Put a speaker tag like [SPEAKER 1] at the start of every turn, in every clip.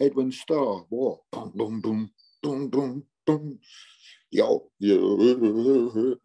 [SPEAKER 1] Edwin Starr. war. Boom, boom, boom, boom, boom, boom. Yo, yo.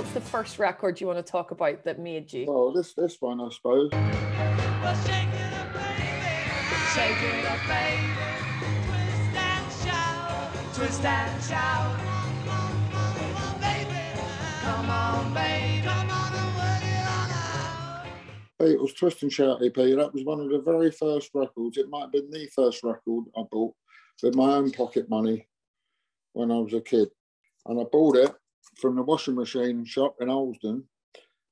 [SPEAKER 2] What's the first record you want to talk about that made you?
[SPEAKER 1] Well, this this one, I suppose.
[SPEAKER 3] Well, shake it up, baby. Shake it up, baby. Twist and shout. Twist and shout. Come on, baby. Come on, baby. Come on and work it on out.
[SPEAKER 1] Beatles Twist and Shout EP. That was one of the very first records. It might have been the first record I bought with my own pocket money when I was a kid. And I bought it from the washing machine shop in Olsden.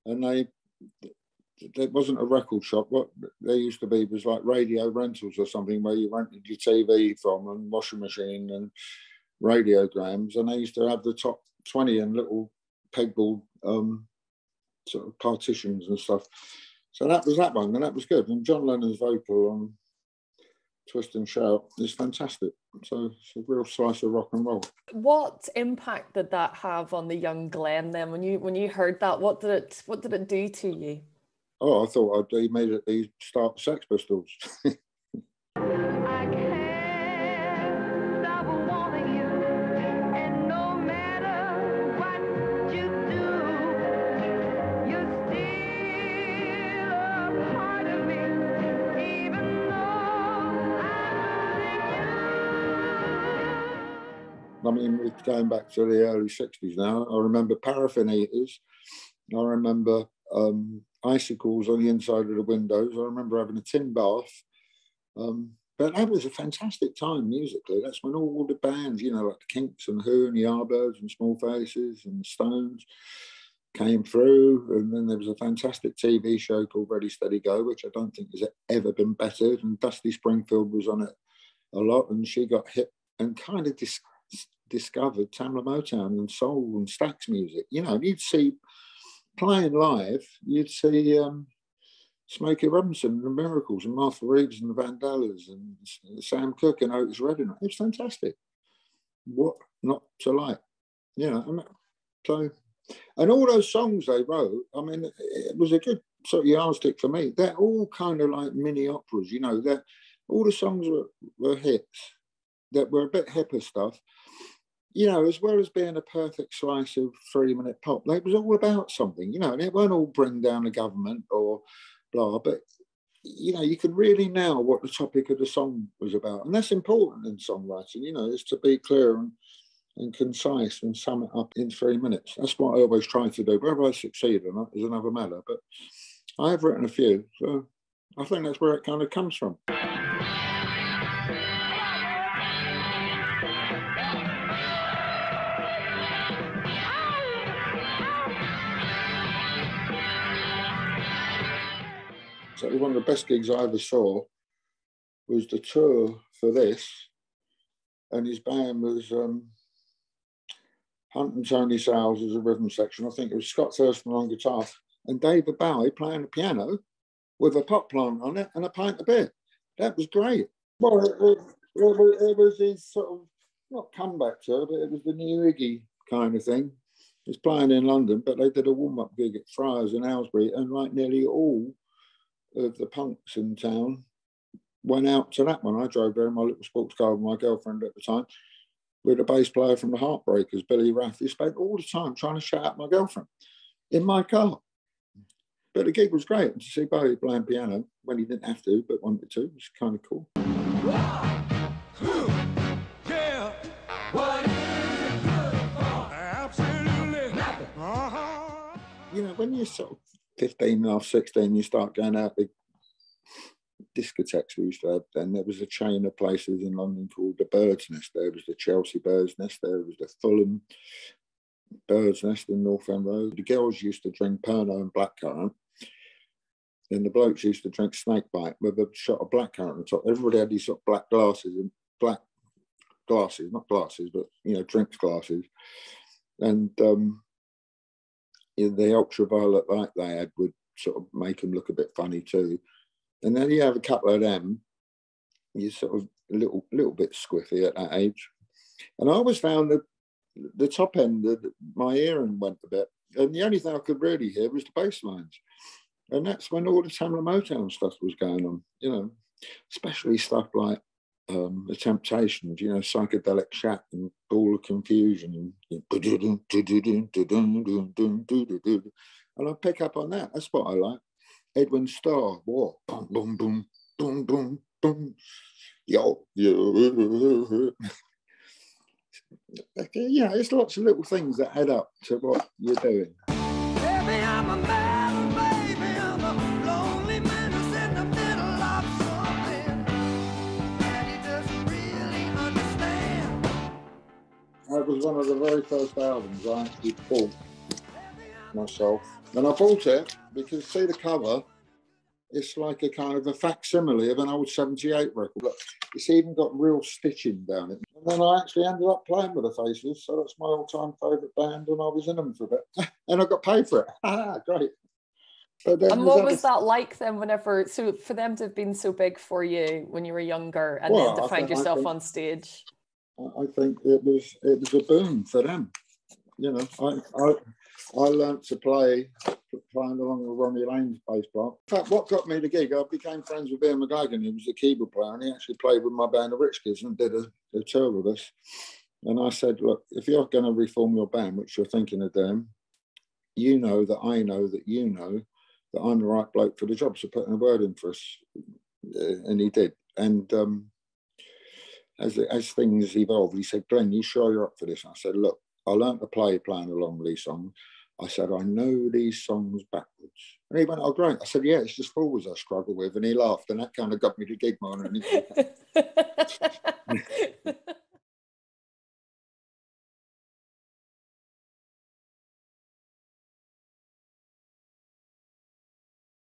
[SPEAKER 1] And they, it wasn't a record shop. What they used to be was like radio rentals or something where you rented your TV from and washing machine and radiograms. And they used to have the top 20 and little pegboard um, sort of partitions and stuff. So that was that one, and that was good. And John Lennon's vocal on Twist and Shout is fantastic. So it's a real slice of rock and roll.
[SPEAKER 2] What impact did that have on the young Glen then when you when you heard that? What did it what did it do to you?
[SPEAKER 1] Oh, I thought I'd immediately start the Sex Pistols.
[SPEAKER 4] I
[SPEAKER 1] mean, we're going back to the early 60s now. I remember paraffin eaters. I remember um, icicles on the inside of the windows. I remember having a tin bath. Um, but that was a fantastic time musically. That's when all the bands, you know, like the Kinks and Who and the Yardbirds and Small Faces and the Stones came through. And then there was a fantastic TV show called Ready Steady Go, which I don't think has ever been better. And Dusty Springfield was on it a lot, and she got hit and kind of dis- discovered Tamla Motown and soul and Stax music. You know, you'd see playing live, you'd see um, Smokey Robinson and the Miracles and Martha Reeves and the Vandellas and Sam Cooke and Otis Redding. It was fantastic. What not to like? You know, I mean, so and all those songs they wrote, I mean, it- was a good sort of yardstick for me. They're all kind of like mini operas, you know. They're all the songs were, were hits that were a bit hipper stuff. You know, as well as being a perfect slice of three minute pop, it was all about something, you know, and it won't all bring down the government or blah, but you know, you can really nail what the topic of the song was about. And that's important in songwriting, you know, is to be clear and, and concise and sum it up in three minutes. That's what I always try to do. Whether I succeed or not is another matter. But I have written a few. So I think that's where it kind of comes from. One of the best gigs I ever saw was the tour for this, and his band was um, Hunt and Tony Sales as a rhythm section. I think it was Scott Thurston on guitar and David Bowie playing the piano with a pot plant on it and a pint of beer. That was great. Well, it, it, it, was- it was his sort of not comeback tour, but it was the new Iggy kind of thing. He was playing in London, but they did a warm up gig at Friars in Aylesbury, and like nearly all of the punks in town went out to that one. I drove there in my little sports car with my girlfriend at the time with a bass player from the Heartbreakers, Billy Rath. He spent all the time trying to shout out my girlfriend in my car. But the gig was great. And to see Bowie playing piano when he didn't have to, but wanted to, was kind of cool.
[SPEAKER 3] Yeah. What is it good for? Absolutely nothing. Uh-huh.
[SPEAKER 1] You know, when you're sort of 15 and half, 16, you start going out to discotheques we used to have then. There was a chain of places in London called the Bird's Nest. There was the Chelsea Bird's Nest. There was the Fulham Bird's Nest in North End Road. The girls used to drink Pernod and blackcurrant. and the blokes used to drink snake bite with a shot of blackcurrant on top. Everybody had these sort of black glasses and black glasses, not glasses, but you know, drinks glasses. And um, the ultraviolet light they had would sort of make them look a bit funny too. And then you have a couple of them, you're sort of a little little bit squiffy at that age. And I always found that the top end of my hearing went a bit. And the only thing I could really hear was the bass lines. And that's when all the Tamla Motown stuff was going on, you know, especially stuff like um, The Temptations, you know, Psychedelic Shack and Ball of Confusion. And, and I pick up on that. That's what I like. Edwin Starr, what? Boom, boom, boom, boom, boom, boom. Yo, yo. yeah, it's lots of little things that add up to what you're doing. Was one of the very first albums I actually bought myself. And I bought it because see the cover, it's like a kind of a facsimile of an old 78 record. Look, it's even got real stitching down it. And then I actually ended up playing with the Faces, so that's my all-time favourite band, and I was in them for a bit. and I got paid for it. Ah, great. But then
[SPEAKER 2] And what was that like then whenever so for them to have been so big for you when you were younger and
[SPEAKER 1] Well,
[SPEAKER 2] then to
[SPEAKER 1] I
[SPEAKER 2] find yourself
[SPEAKER 1] think-
[SPEAKER 2] on stage?
[SPEAKER 1] I think it was it was a boom for them. You know, I I, I to play playing along with Ronnie Lane's bass part. In fact, what got me the gig, I became friends with Ian McLagan, who was the keyboard player, and he actually played with my band, the Rich Kids, and did a, a tour with us. And I said, look, if you're going to reform your band, which you're thinking of doing, you know that I know that you know that I'm the right bloke for the job. So putting a word in for us, Uh, and he did. And um, as as things evolved, he said, "Glen, you sure you're up for this?" I said, "Look, I learned to play playing along these songs." I said, "I know these songs backwards." And he went, "Oh, great." I said, "Yeah, it's just forwards I struggle with," and he laughed, and that kind of got me to gig more than anything.